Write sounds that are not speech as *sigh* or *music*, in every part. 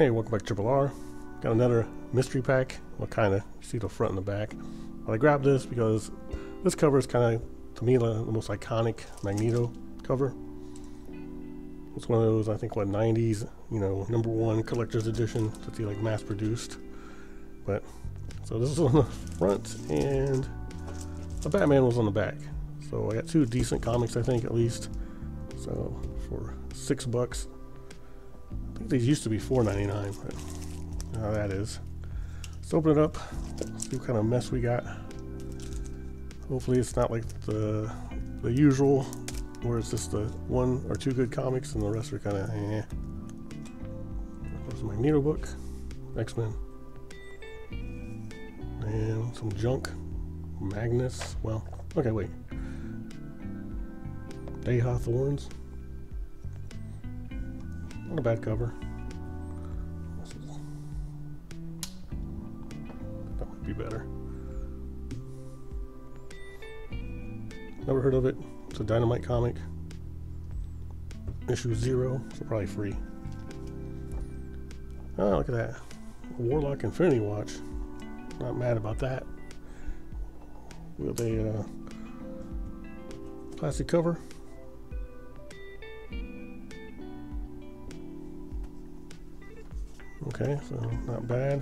Hey, welcome back to Triple R. Got another mystery pack. Well, kind of. See the front and the back. But I grabbed this because this cover is kind of, to me, the, most iconic Magneto cover. It's one of those, I think, what, 90s, you know, number one collector's edition that they, like, mass-produced. But, so this is on the front, and the Batman was on the back. So I got two decent comics, I think, at least. So, for six bucks, think these used to be $4.99, but now that is. Let's open it up, see what kind of mess we got. Hopefully it's not like the the usual, where it's just the one or two good comics and the rest are kind of eh. There's my Magneto book, X-Men, and some junk. Magnus, well, okay, wait. Dejah Thoris. Not a bad cover. That might be better. Never heard of it. It's a Dynamite comic. Issue zero, so probably free. Oh, look at that. Warlock Infinity Watch. Not mad about that. With a uh, plastic cover. Okay, so not bad.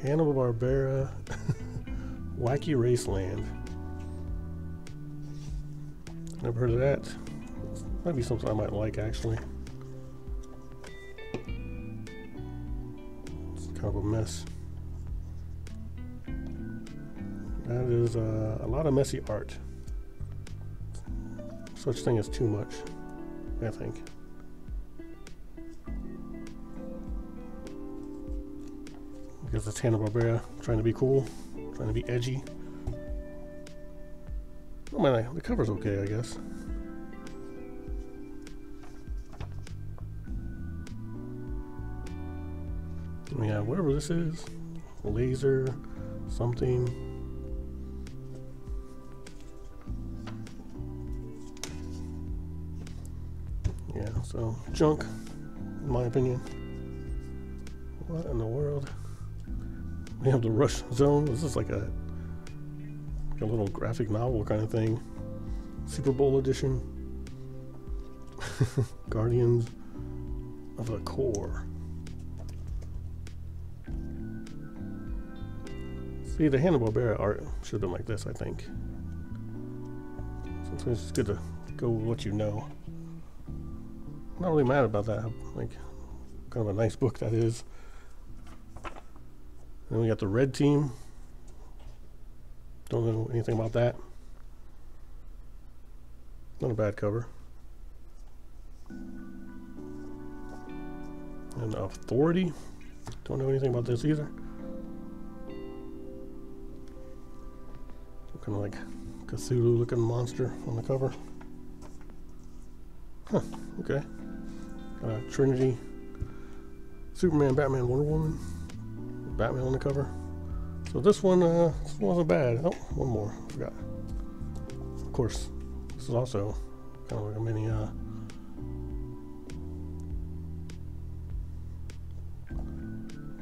Hanna-Barbera *laughs* Wacky Raceland. Never heard of that. Might be something I might like actually. It's kind of a mess. That is uh, a lot of messy art. Such thing as too much, I think. Because it's Hanna-Barbera trying to be cool, trying to be edgy. Oh man, the cover's okay, I guess. Yeah, whatever this is, laser, something. Yeah, so junk, in my opinion. What in the world? We have the Rush Zone. This is like a, like a little graphic novel kind of thing. Super Bowl edition. *laughs* Guardians of the Core. See, the Hanna-Barbera art should have been like this, I think. Sometimes it's good to go with what you know. I'm not really mad about that. Like, kind of a nice book that is. Then we got the red team. Don't know anything about that. Not a bad cover. And Authority. Don't know anything about this either. Kind of like Cthulhu looking monster on the cover. Huh, okay. Uh, Trinity. Superman, Batman, Wonder Woman. Batman on the cover. So this one, uh, this wasn't bad. Oh, one more. Forgot. Of course, this is also kind of like a mini, uh,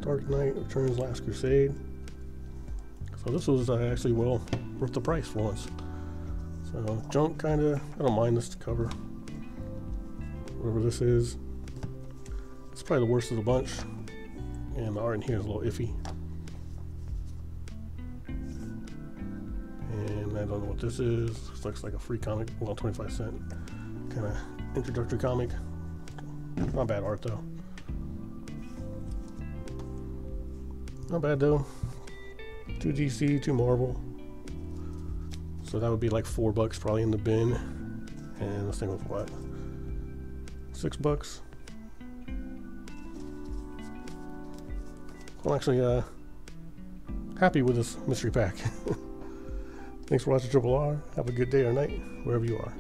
Dark Knight Returns Last Crusade. So this was uh, actually well worth the price for once. So junk kind of, I don't mind this cover. Whatever this is. It's probably the worst of the bunch. And the art in here is a little iffy. And I don't know what this is. This looks like a free comic, well, 25 cent kind of introductory comic. Not bad art though. Not bad though. Two DC, two Marvel. So that would be like four bucks probably in the bin. And this thing was what? Six bucks. I'm actually uh, happy with this mystery pack. *laughs* Thanks for watching Triple R. Have a good day or night, wherever you are.